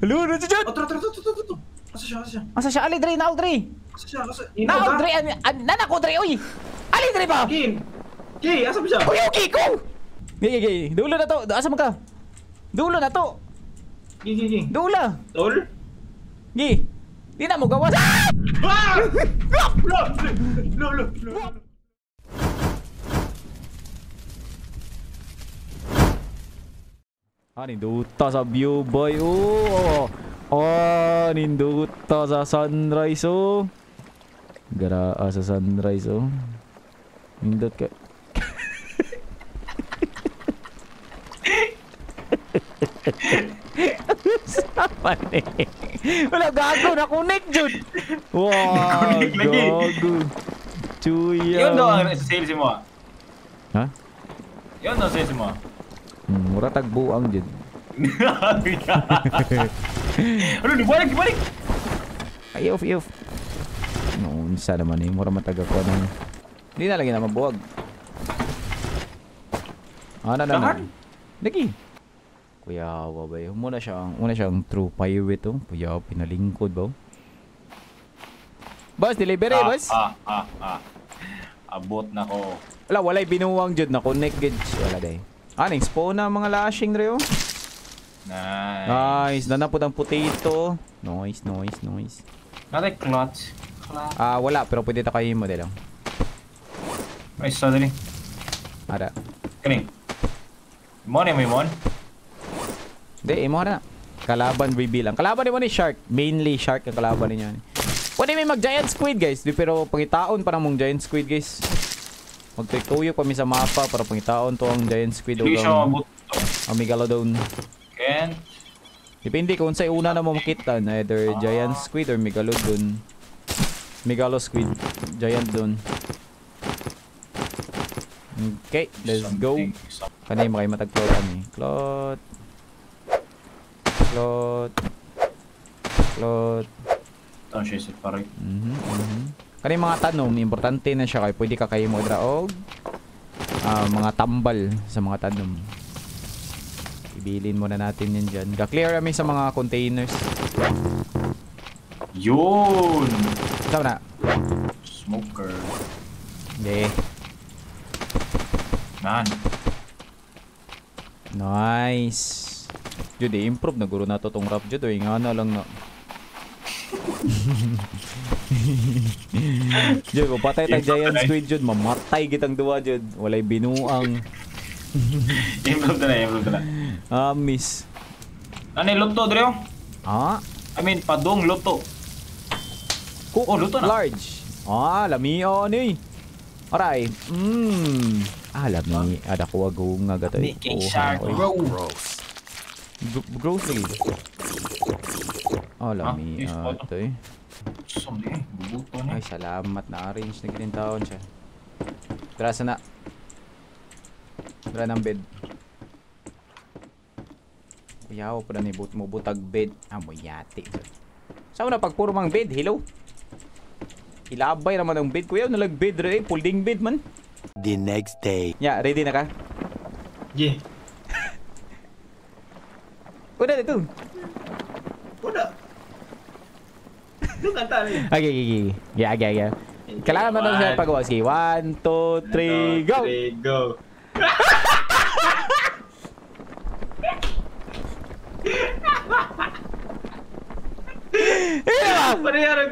Hello, na dyan! Oh, tara, tara, tara, tara, tara. Asa siya, asa siya? Asa siya? Ali, Dre, naog, Dre! Asa siya, asa? Naog, Dre! an- an- Nanak ko, Dre, uy! Ali, Dre ba? Kin! Ki, asa ba siya? Uy, okay ko! Gigi, gigi. Dulo na to. Asa mo ka? Dulo na to. Ki, ki, ki. Dulo. Tol? Gi. Di na mo gawas. Ah! Ah! Lo, lo, lo, lo, lo. Ah, ninduta sa view boy. Oh. Oh, ninduta sa sunrise oh. Garaa sa sunrise oh. Nindot ka. Sama ni. Wala gago na connect jud. Wow, gago. Chuya. Yun daw ang sales mo. ah. Ha? Yun daw sales mo. Hmm, mura tagbuang jud. Ano, balik, di balik. Ay, off, off. Noon, sa naman eh. Mura mataga ko ng... Hindi na lagi na mabuwag. Ah, na, na, na. Lagi. Kuya, wabay. Muna siyang, muna siyang true pirate, oh. Kuya, pinalingkod ba? oh? Boss, delivery, Ah, boss. Ah, ah, ah. Abot na ko. Wala, walay binuwang jud na connect gid. Wala day. Ah, ning spawn na mga lashing oh. Nice. Nice. Nanapod ang potato. Nice, nice, nice. Natin clutch. Clutch. Ah, wala. Pero pwede ta kayo mo lang. Ay, sadali. Ara. Kaning. Mon, eh, may mon. Hindi, imo na. Kalaban reveal. Ang kalaban ni mo ni Shark. Mainly Shark ang kalaban niya. Pwede may mag-giant squid guys. Di, pero pangitaon pa na mong giant squid guys. Magtuyo pa mi sa mapa para pangitaon to ang giant squid Hindi siya mabot. ang megalodon. Ken. Depende kung sa una na mo makita. Either giant squid or megalodon. Megalo squid. Giant don. Okay, let's go. Kanay mo kayo matagplot kami. Clot. Clot. Clot. Ito siya sa pare. Kanay mga tanom, importante na siya kay pwede ka kayo mo dra og ah, mga tambal sa mga tanom. Ibilin muna natin yan dyan. Ga-clear kami sa mga containers. Yun! Saan na? Smoker. Hindi. Man. Nice. Jud, eh, improve na guro na to tong rap. Oy, nga na lang na. Kung patay Improve giant squid jud, mamatay kitang duwa jud. Walay binuang. Improve na improve na. Ah, miss. Ano luto, Dreo? Ah, I mean, padong luto. cook Oh, luto na. large. Ah, lami on eh. Aray. Mmm. Ah, lami. Ada ko wag nga gatoy. Making shark roll. Gr- Gross lagi. Oh, lami. yes, Ah, ito eh. Sumli, bubuto na. Ay, salamat na arrange na ganyan taon siya. Tara sana. Tara ng bed. Kuyaw pa na ni but mo butag bed. Ah, mo yati. Saan na pag puro mang bed? Hello? Ilabay naman ang bed. Kuya, nalag bed re. Folding bed man. The next day. Ya, ready na ka? Yeah. Una dito. Una. Doon kanta na yun. Okay, okay, okay. Yeah, okay, okay. Kailangan mo na siya pagawa. Sige, one, two, three, go! Three, go. Parehara,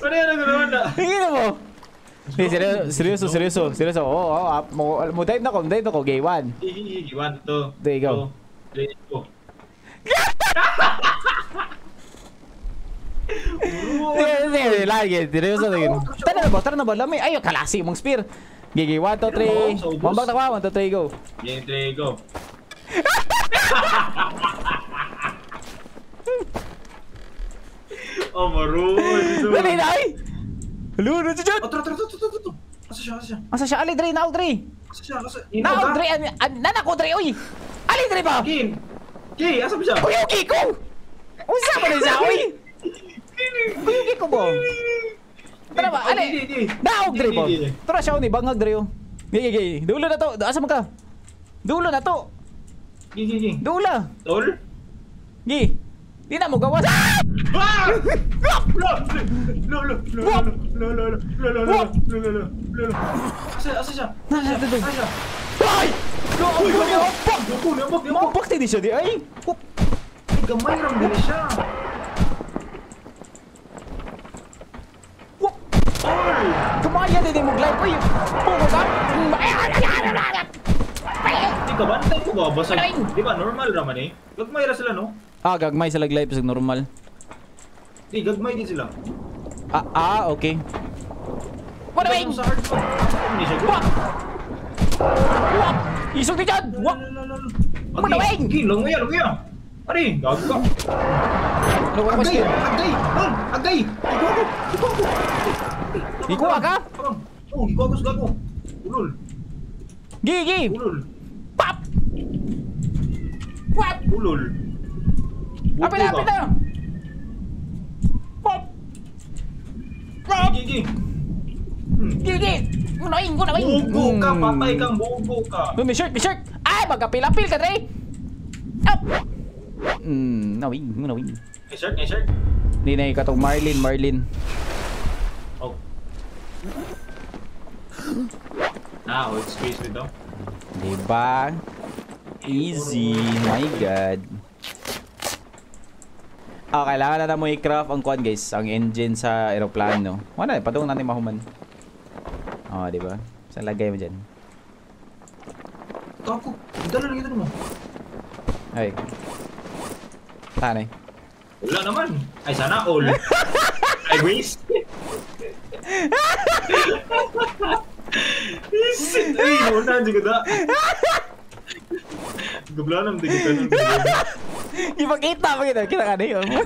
parehara ko naman na. Hingin mo! Hey, seryoso, seryoso, seryoso, seryoso. Oo, oo, oh, mo, mo dive na ko, dive na ko, gay one. Higi, one, two, There you go. three, go. Seryoso, seryoso, lagi, seryoso, lagi. Tara na ba, tara na ba, lamay, ayo, kalasi mong spear. Gigi, one, two, three. Sa ubos. One back na ka, one, two, three, go. Yeah, three, go. oh, maroon. Dali na, ay! Hello, na siya Oh, tara, tara, tara, tara, tara. Asa siya, asa siya? Asa siya, ali, Dre, naog, Dre. Asa siya, asa? Naog, Dre, an, an, nanak ko, Dre, uy! Ali, Dre ba? Kin! Ki, asa ba siya? Uy, okay ko! Usa ba na siya, uy? Uy, okay ko ba? Tara ba, Oh, ali? Naog, Dre di. Tara siya, ni bangag, Dre, oh. Gigi, gigi, dulo na to, asa mo ka? Dulo na to, Gi, gi, gi. dulo. Tol? Gi, Di na mo gawas. Ah! Ah! Lo! Lo! Lo! Lo! Lo! Lo! Lo! Lo! Lo! Lo! Lo! Lo! Lo! Lo! Lo! Asa? Asa siya? Nasa dito. Asa siya? Ay! Go! Uy! Go! Uy! Go! Fuck! Yapo! Yapo! Yapo! Mapak din siya di ay. Whoop. Ay, Gamay ram din siya. Whoop. Oy! Kumaya din mo glide ko. Pugo ka. Ba? Antay ko ba? Basag. Di ba? Normal raman eh. Gagmay ra sila no? Ah, gagmay sa live sa normal. Di, gagmay din sila. Ah, ah, okay. What Pero Sa hard mode. Hindi siya. Wap! Wap! Isog din dyan! Wap! Okay, Malawing! okay, langoy yan, langoy yan. Pare, gago ka. Ano ko Agay, agay, Ron, agay. Ikaw ako, ikaw ako. Ikaw ka? Oh, ako, gago. Ulol, Gigi! ulol, Pap! Wap! ulol. Apit na, apit na! Pop! Pop! Gigi, Hmm. Gigi! Unaing, unaing! Bugo ka, patay kang bugo ka. Hmm. May shirt, may shirt! Ay, magkapil-apil ka, Dre! Up! Hmm, nawing, nawing. Eh, shirt, eh, shirt. Hindi na ikatong Marlin, Marlin. Oh. Ah, hold space dito. Diba? Easy. My God. Ah, kailangan na na mo i-craft ang kwan guys, ang engine sa aeroplano. Wala, patungin natin mahuman. Oh, di ba? Saan lagay mo dyan? Gago, dala lang ito mo. Ay. Saan eh? Wala naman. Ay, sana all. Ay, waste. 이씨! 이 못하는 지금 나! 이거 불안하면 되겠다. 이번 게임 따먹이 이렇게 나가네. 이거 뭐야?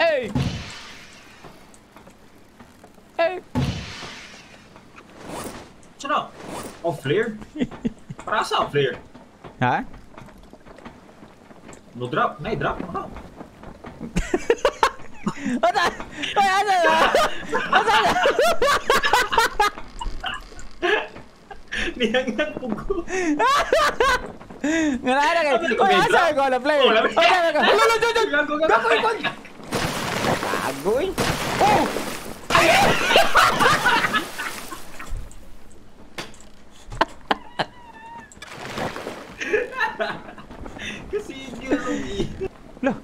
에이! 에이! 천아! 어, 플레이어? 알았어, 플레이어. 아? No drop? May drop? Ano? Ano? Ano na? Ano na? Nihangan po ko. Nga na kayo. Uy, asa ko na player. Wala na ka. Wala na dyan. Gago ko. Gago eh. Oh! Ha ha ha! Kasi yun Lah.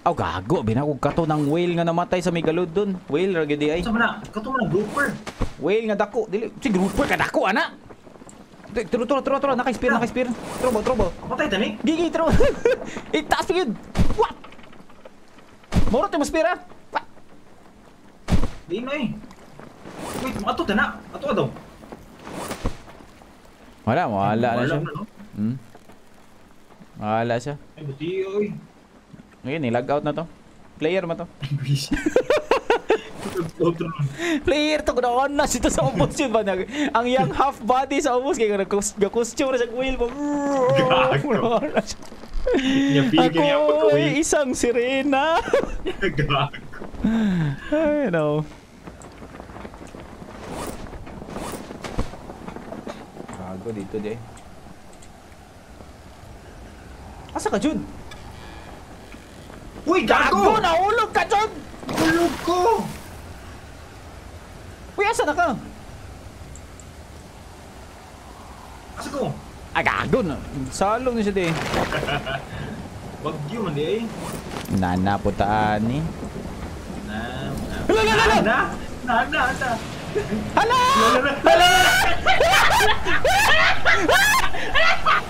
Aw gago, binakog kato ng whale nga namatay sa Megalod dun. Whale ra gyud ay. Sa mana, kato man grouper. Whale nga dako. Dili si grouper ka dako ana. Tro tro tro tro naka-spear naka-spear. Trobo trobo. Patay tani. Gigi tro. Itaas yun. What? Moro to spear ah. Pa- Di na eh. Wait, ato ta na. Ato ato. Wala, wala na siya. no? Hmm. Wala siya. Ay, buti oy. Ngayon, nilag out na to. Player mo to. Player to kunaon na sito sa ubos yun ba? Nag- Ang young half body sa ubos kaya nag-costume na sa whale mo. Ako ay isang sirena. Ay, no. Gago dito, di. Asa ka, Jun? Uy, Gago! gago! Nahulog ka, Jun! Tulog ko! Uy, asa na ka? Asa ko? Ah, gago na. Salong na siya, di. Bagyo man di ay. Nanaputaan ni. Na. Hala, hala, hala! Na, na, na, na. Hala! Hala, Ala,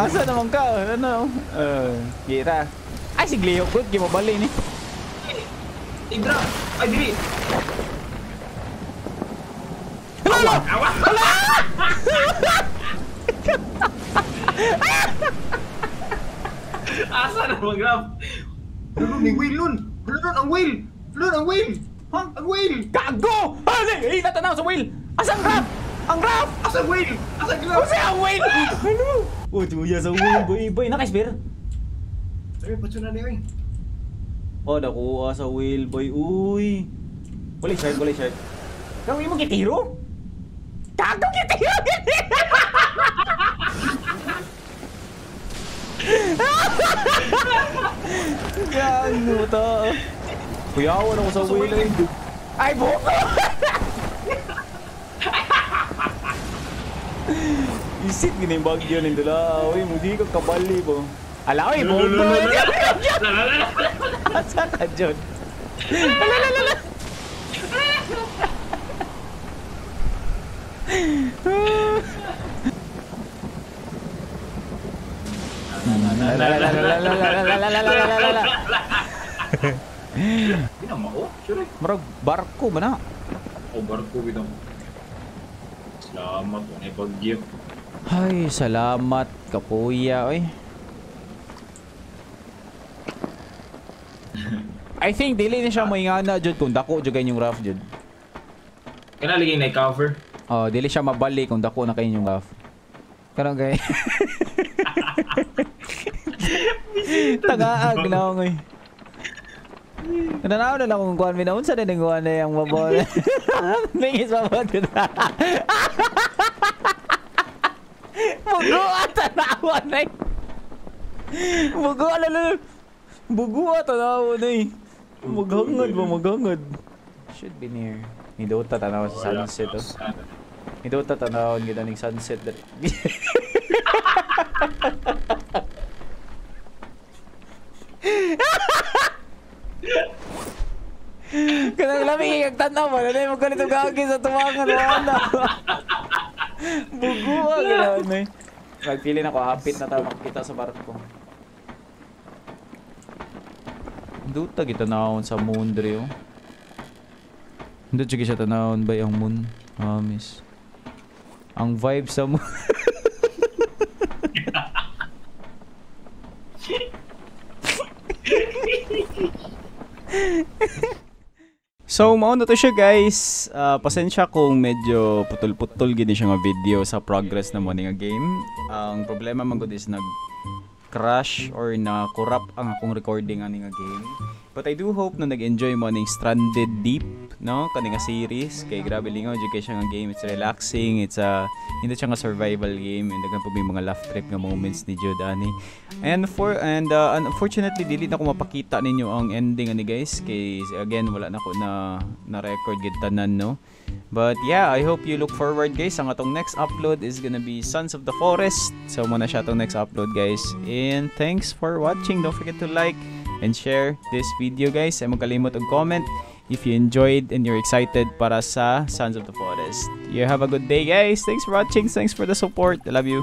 Asa naman ka? Ano? Uh, gira. Ay, si Gleo good. Gimabali ni. Idra! Ay, dili! Hala! Awa! Asa na mga grab? Lulun, may whale nun! Lulun, ang whale! Lulun, ang whale! Ha? Ang whale! Gago! Ano? Eh, natanaw sa wheel! Asang grab? Ang grab! Asa whale? Asa grab? Kasi ang wheel! Ano? Oh, tuya sa wheel, boy. Boy, nakaisbir. Ay, patso na niya eh. Oh, nakuha sa wheel, boy. Uy. Wala shark, wala shark. Gawin mo kitiro? Gago kitiro! Gago ta. Kuyawan ako sa wheel eh. Ay, buko! Isip gini yung bagyo ng dala. Uy, hindi ka kabali po. Ala, uy, buko! Asa ka, John? Hindi na mao. Sure. Marag barko ba na? O, barko bitaw. Salamat. Ano yung pagyo. Ay, salamat kapuya, oy. I think dili na siya moingana jud kung dako jud kayong rough jud. Kanaligay na i-cover. Oh, dili siya mabalik kung dako na kayong rough. Karon kay Tagaag na ako ngoy. Nananaw na lang kung kuhan mi na unsa na ning kuhan na yung mabot ko na. Bugo at tanawa na eh. Bugo alala. Bugo at tanawa na eh. Maghangad ba maghangad? Should be near. Ni Dota tanawa sa sunset oh. Ni Dota tanawon gid ning sunset. Kanang lami kag tanaw ba na mo ganito gagi sa tuwangan wala. Bugo gano'n eh. Nagpili na ko hapit na tayo makita sa barko. Duta kita naon sa moon dre oh. Hindi sige siya tanawon ba yung moon? Ah, miss. Ang vibe sa moon. So, mao na to siya guys. Ah, pasensya kung medyo putol-putol gini siya nga video sa progress na mo nga game. Ang problema man is nag crash or na corrupt ang akong recording ani nga game. But I do hope na nag-enjoy mo ning Stranded Deep, no? Kani nga series kay grabe lingaw jud kay game. It's relaxing, it's a hindi siya nga survival game and daghan pa may mga laugh trip nga moments ni Jud ani. And for and uh, unfortunately dili na ko mapakita ninyo ang ending ani guys kay again wala na ko na na record gid tanan no. But yeah, I hope you look forward guys. Ang atong next upload is gonna be Sons of the Forest. So muna siya atong next upload guys. And thanks for watching. Don't forget to like and share this video guys. Ay magkalimot og comment if you enjoyed and you're excited para sa Sons of the Forest. You have a good day guys. Thanks for watching. Thanks for the support. I love you.